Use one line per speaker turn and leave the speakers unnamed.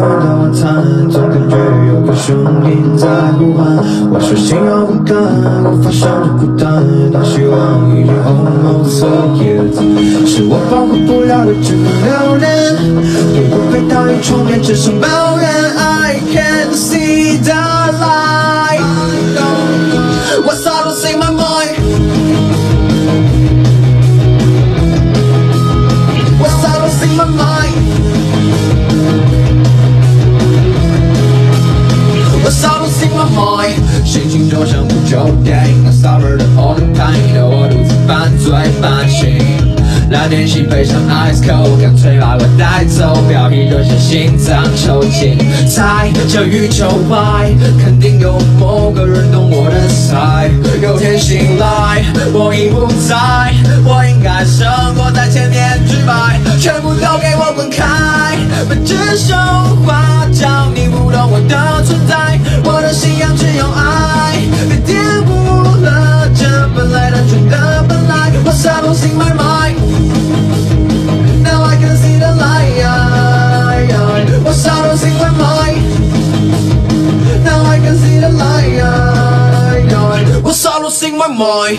的晚餐，总感觉有个声音在呼唤。我说心有不甘，无法想着孤单，多希望已经红红色叶子，是我保护不了的只能留恋。会不会大雨冲面只剩抱怨？I can't see the light. My mind? 心情就像部旧电影，I suffer the all the time，的我独自犯罪反省。蓝天系配上 ice cold，干脆把我带走，表皮热血心脏抽筋。在这宇宙外，肯定有某个人懂我的菜。有天醒来，我已不在，我应该生活在千年之外，全部都给我滚开！别指手画脚，你不懂我的存在，falo sem mamãe.